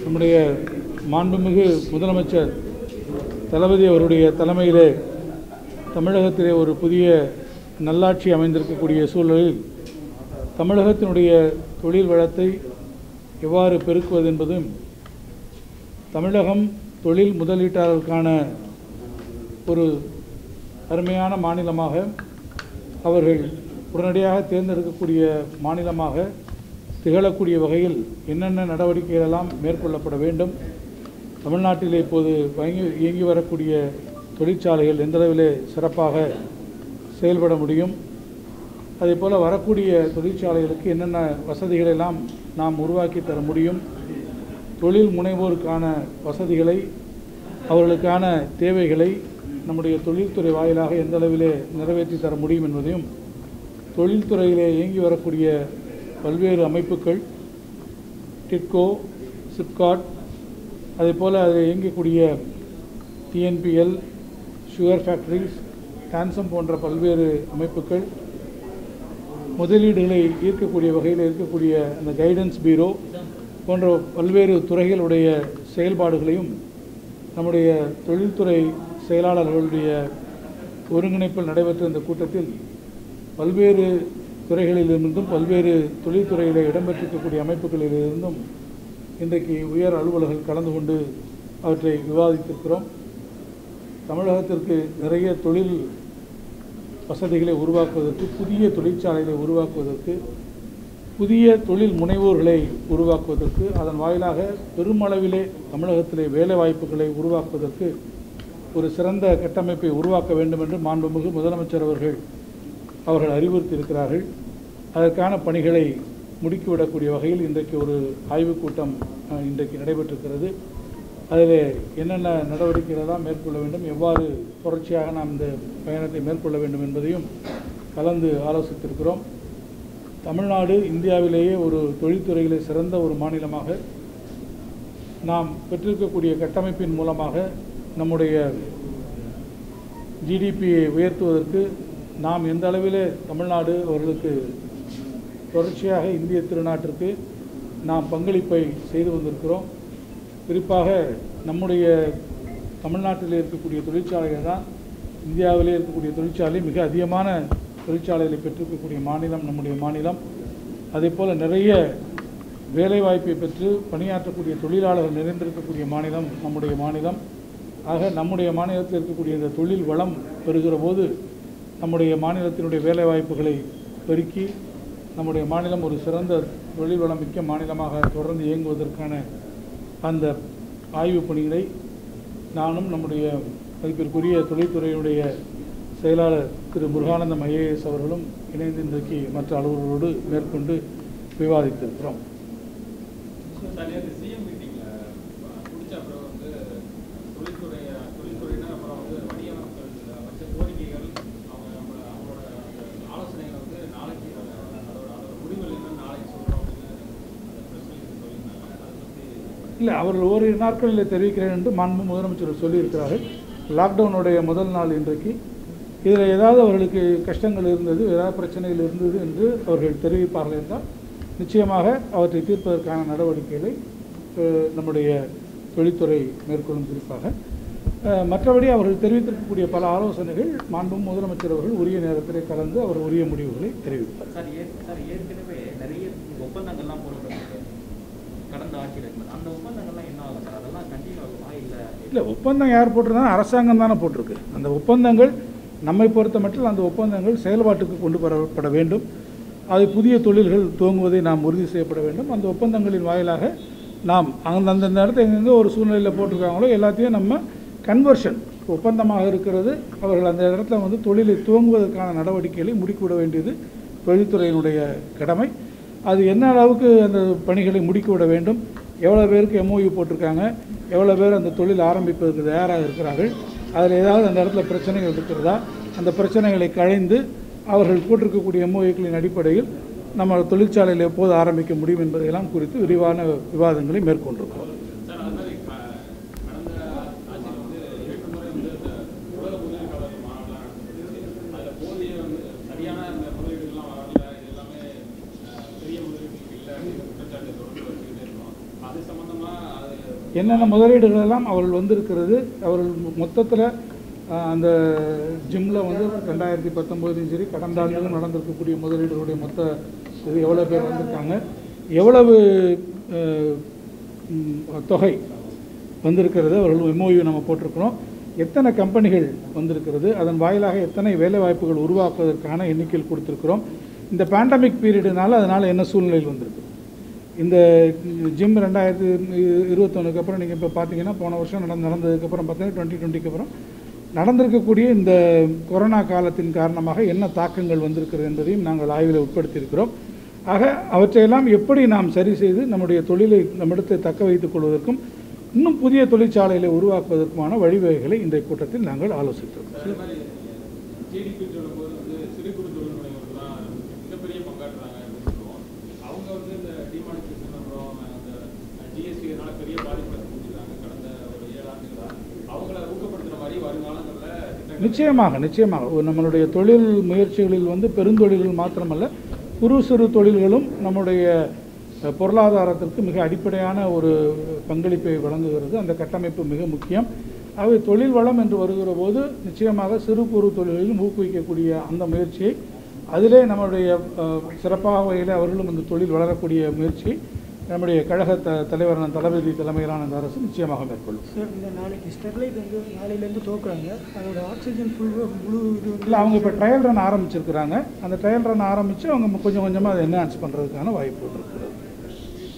நம்முடைய மாண்புமிகு முதலமைச்சர் தளபதி அவருடைய தலைமையிலே தமிழகத்திலே ஒரு புதிய நல்லாட்சி அமைந்திருக்கக்கூடிய சூழலில் தமிழகத்தினுடைய தொழில் வளத்தை எவ்வாறு பெருக்குவது என்பதும் தமிழகம் தொழில் முதலீட்டாளர்களுக்கான ஒரு அருமையான மாநிலமாக அவர்கள் உடனடியாக தேர்ந்தெடுக்கக்கூடிய மாநிலமாக திகழக்கூடிய வகையில் என்னென்ன நடவடிக்கைகளெல்லாம் மேற்கொள்ளப்பட வேண்டும்? தமிழ்நாட்டில் இப்போது வங்கி இயங்கி வரக்கூடிய தொழிற்சாலைகள் எந்தளவிலே சிறப்பாக செயல்பட முடியும்? அதே போல் வரக்கூடிய தொழிற்சாலைகளுக்கு என்னென்ன வசதிகளெல்லாம் நாம் உருவாக்கி தர முடியும்? தொழில் முனைவோருக்கான வசதிகளை அவர்களுக்கான தேவைகளை நம்முடைய தொழில்துறை வாயிலாக எந்த அளவிலே நிறைவேற்றி தர முடியும் என்பதையும் தொழில்துறையிலே இயங்கி வரக்கூடிய பல்வேறு அமைப்புகள் டிட்கோ சிப்காட் அதே போல் அதில் இயங்கக்கூடிய டிஎன்பிஎல் சுகர் ஃபேக்ட்ரிஸ் டான்சம் போன்ற பல்வேறு அமைப்புகள். முதலீடுகளை ஈர்க்கக்கூடிய வகையில் இருக்கக்கூடிய அந்த கைடன்ஸ் பீரோ போன்ற பல்வேறு துறைகளுடைய செயல்பாடுகளையும் நம்முடைய தொழில்துறை செயலாளர்களுடைய ஒருங்கிணைப்பில் நடைபெற்ற இந்த கூட்டத்தில் பல்வேறு துறைகளிலிருந்தும் பல்வேறு தொழில்துறையில் இடம்பெற்றிருக்கக்கூடிய அமைப்புகளிலிருந்தும் இன்றைக்கு உயர் அலுவலர்கள் கலந்து கொண்டு அவற்றை விவாதித்திருக்கிறோம். தமிழகத்திற்கு நிறைய தொழில் வசதிகளை உருவாக்குவதற்கு புதிய தொழிற்சாலைகளை உருவாக்குவதற்கு புதிய தொழில் முனைவோர்களை உருவாக்குவதற்கு அதன் வாயிலாக பெருமளவிலே தமிழகத்திலே வேலை வாய்ப்புகளை உருவாக்குவதற்கு ஒரு சிறந்த கட்டமைப்பை உருவாக்க வேண்டும் என்று மாண்புமிகு முதலமைச்சர் அவர்கள் அவர்கள் அறிவுறுத்தியிருக்கிறார்கள். அதற்கான பணிகளை முடுக்கிவிடக்கூடிய வகையில் இன்றைக்கு ஒரு ஆய்வுக் கூட்டம் இன்றைக்கு நடைபெற்றிருக்கிறது. அதில் என்னென்ன நடவடிக்கைகளெல்லாம் மேற்கொள்ள வேண்டும் எவ்வாறு தொடர்ச்சியாக நாம் இந்த பயணத்தை மேற்கொள்ள வேண்டும் என்பதையும் கலந்து ஆலோசித்திருக்கிறோம். தமிழ்நாடு இந்தியாவிலேயே ஒரு தொழில்துறையிலே சிறந்த ஒரு மாநிலமாக நாம் பெற்றிருக்கக்கூடிய கட்டமைப்பின் மூலமாக நம்முடைய ஜிடிபியை உயர்த்துவதற்கு நாம் எந்த அளவில் தமிழ்நாடு அவர்களுக்கு தொடர்ச்சியாக இந்திய திருநாட்டிற்கு நாம் பங்களிப்பை செய்து வந்திருக்கிறோம். குறிப்பாக நம்முடைய தமிழ்நாட்டில் இருக்கக்கூடிய தொழிற்சாலைகள் தான் இந்தியாவிலே இருக்கக்கூடிய தொழிற்சாலை மிக அதிகமான தொழிற்சாலைகளை பெற்றிருக்கக்கூடிய மாநிலம் நம்முடைய மாநிலம். அதே போல் நிறைய வேலைவாய்ப்பை பெற்று பணியாற்றக்கூடிய தொழிலாளர்கள் நிறைந்திருக்கக்கூடிய மாநிலம் நம்முடைய மாநிலம். ஆக நம்முடைய மாநிலத்தில் இருக்கக்கூடிய இந்த தொழில் வளம் பெறுகிற போது நம்முடைய மாநிலத்தினுடைய வேலைவாய்ப்புகளை பெருக்கி நம்முடைய மாநிலம் ஒரு சிறந்த தொழில் வளம் மிக்க மாநிலமாக தொடர்ந்து இயங்குவதற்கான அந்த ஆய்வு பணிகளை நானும் நம்முடைய மதிப்பிற்குரிய தொழில்துறையினுடைய செயலாளர் திரு முருகானந்தம் ஐஏஎஸ் அவர்களும் இணைந்து இன்றைக்கு மற்ற அலுவலர்களோடு மேற்கொண்டு விவாதித்திருக்கிறோம் சார் நேற்று சிஎம் மீட்டிங்ல முடிச்ச அப்புறம் வந்து தொழில்துறை தொழில்துறையினர் அப்புறம் வந்து வணிக மக்கள் வச்ச கோரிக்கைகள் அவங்க நம்ம அவங்களோட அந்த ஆலோசனைகளை வந்து நாளைக்கு அதை- அதோட அதோட முடிவுகள் என்ன நாளைக்கு சொல்றோம் அப்படின்னு அந்த ப்ரெஸ் மீட் சொல்லியிருந்தாங்க அதை பற்றி இல்லை அவர்கள் ஓரிரு நாட்களில் தெரிவிக்கிறேன் என்று மாண்பு முதலமைச்சர் சொல்லியிருக்கிறார்கள். லாக்டவுனுடைய முதல் நாள் இன்றைக்கு. இதில் ஏதாவது அவர்களுக்கு கஷ்டங்கள் இருந்தது ஏதாவது பிரச்சனைகள் இருந்தது என்று அவர்கள் தெரிவிப்பார்கள் என்றால் நிச்சயமாக அவற்றை தீர்ப்பதற்கான நடவடிக்கைகளை நம்முடைய தொழில்துறை மேற்கொள்ளும் குறிப்பாக. மற்றபடி அவர்கள் தெரிவித்திருக்கக்கூடிய பல ஆலோசனைகள் மாண்பும் முதலமைச்சர் அவர்கள் உரிய நேரத்திலே கலந்து அவர் உரிய முடிவுகளை தெரிவிப்பார். இல்லை இல்லை ஒப்பந்தம் யார் போட்டிருந்தாலும் அரசாங்கம் தானே போட்டிருக்கு. அந்த ஒப்பந்தங்கள் நம்மை பொறுத்த மட்டும் அந்த ஒப்பந்தங்கள் செயல்பாட்டுக்கு கொண்டு வரப்பட வேண்டும். அது புதிய தொழில்கள் துவங்குவதை நாம் உறுதி செய்யப்பட வேண்டும். அந்த ஒப்பந்தங்களின் வாயிலாக நாம் அந்தந்த நேரத்தை எங்கெங்கே ஒரு சூழ்நிலையில் போட்டிருக்காங்களோ எல்லாத்தையும் நம்ம கன்வர்ஷன் ஒப்பந்தமாக இருக்கிறது. அவர்கள் அந்த இடத்துல வந்து தொழிலை துவங்குவதற்கான நடவடிக்கைகளை முடுக்கிவிட வேண்டியது தொழில்துறையினுடைய கடமை. அது என்ன அளவுக்கு அந்த பணிகளை முடுக்கிவிட வேண்டும்? எவ்வளோ பேருக்கு எம்ஓயு போட்டிருக்காங்க எவ்வளோ பேர் அந்த தொழில் ஆரம்பிப்பதற்கு தயாராக இருக்கிறார்கள் அதில் ஏதாவது அந்த இடத்துல பிரச்சனைகள் இருக்கிறதா அந்த பிரச்சனைகளை களைந்து அவர்கள் போட்டிருக்கக்கூடிய எம்ஓயுக்களின் அடிப்படையில் நம்ம தொழிற்சாலையில் எப்போது ஆரம்பிக்க முடியும் என்பதையெல்லாம் குறித்து விரிவான விவாதங்களை மேற்கொண்டிருக்கிறோம் சார் அது மாதிரி க- கடந்த ஆட்சியில் வந்து எட்டு முறை வந்து இந்த உலக முதலீட்டாளர் மாநாடுலாம் நடந்துச்சு அதில் போதிய வந்து சரியான அந்த முதலீடுகள்லாம் வரல இது எல்லாமே அஹ், பெரிய முதலீடுகள் இல்லை குற்றச்சாட்டு தொடர்ந்து வச்சுக்கிட்டே இருந்தோம் அது சம்பந்தமா அது என்னென்ன முதலீடுகள் எல்லாம் அவர்கள் வந்திருக்கிறது அவர்கள் மொத்தத்தில் அந்த ஜிம்மில் வந்து ரெண்டாயிரத்தி பத்தொம்போதுலையும் சரி கடந்த ஆண்டுகளும் நடந்திருக்கக்கூடிய முதலீடுகளுடைய மொத்த இது எவ்வளோ பேர் வந்திருக்காங்க எவ்வளவு தொகை வந்திருக்கிறது அவர்கள் எம்ஓயு நம்ம போட்டிருக்கிறோம். எத்தனை கம்பெனிகள் வந்திருக்கிறது அதன் வாயிலாக எத்தனை வேலைவாய்ப்புகள் உருவாக்குவதற்கான எண்ணிக்கையில் கொடுத்துருக்குறோம். இந்த பேண்டமிக் பீரியடுனால அதனால் என்ன சூழ்நிலையில் வந்திருக்கு? இந்த ஜிம் ரெண்டாயிரத்தி இருபத்தொன்னுக்கு அப்புறம் நீங்கள் இப்போ பார்த்தீங்கன்னா போன வருஷம் நடந்து நடந்ததுக்கப்புறம் பார்த்தீங்கன்னா டுவெண்ட்டி டுவெண்ட்டிக்கு அப்புறம் நடந்திருக்கக்கூடிய இந்த கொரோனா காலத்தின் காரணமாக என்ன தாக்கங்கள் வந்திருக்கிறது என்பதையும் நாங்கள் ஆய்வில் உட்படுத்தியிருக்கிறோம். ஆக அவற்றையெல்லாம் எப்படி நாம் சரி செய்து நம்முடைய தொழிலை நம்மிடத்தை தக்க வைத்துக் கொள்வதற்கும் இன்னும் புதிய தொழிற்சாலைகளை உருவாக்குவதற்குமான வழிவகைகளை இன்றைய கூட்டத்தில் நாங்கள் ஆலோசித்தோம் நிச்சயமாக நிச்சயமாக. நம்மளுடைய தொழில் முயற்சிகளில் வந்து பெருந்தொழில்கள் மாத்திரமல்ல குறு சிறு தொழில்களும் நம்முடைய பொருளாதாரத்திற்கு மிக அடிப்படையான ஒரு பங்களிப்பை வழங்குகிறது. அந்த கட்டமைப்பு மிக முக்கியம். ஆகவே தொழில் வளம் என்று வருகிற போது நிச்சயமாக சிறு குறு தொழில்களிலும் ஊக்குவிக்கக்கூடிய அந்த முயற்சியை அதிலே நம்மளுடைய சிறப்பாக வகையில் அவர்களும் இந்த தொழில் வளரக்கூடிய முயற்சியை நம்முடைய கழக த தலைவரான தளபதி தலைமையிலான இந்த அரசு நிச்சயமாக மேற்கொள்ளும். சார் இந்த நாளைக்கு ஸ்டெர்லைட் வந்து நாளையிலேருந்து தோக்குறாங்க அதோட ஆக்சிஜன் ஃபுல் முழு இது இல்லை அவங்க இப்போ ட்ரையல் ரன் ஆரம்பிச்சிருக்கிறாங்க. அந்த ட்ரையல் ரன் ஆரம்பித்து அவங்க கொஞ்சம் கொஞ்சமாக அதை என்ஹான்ஸ் பண்ணுறதுக்கான வாய்ப்பு இருக்குது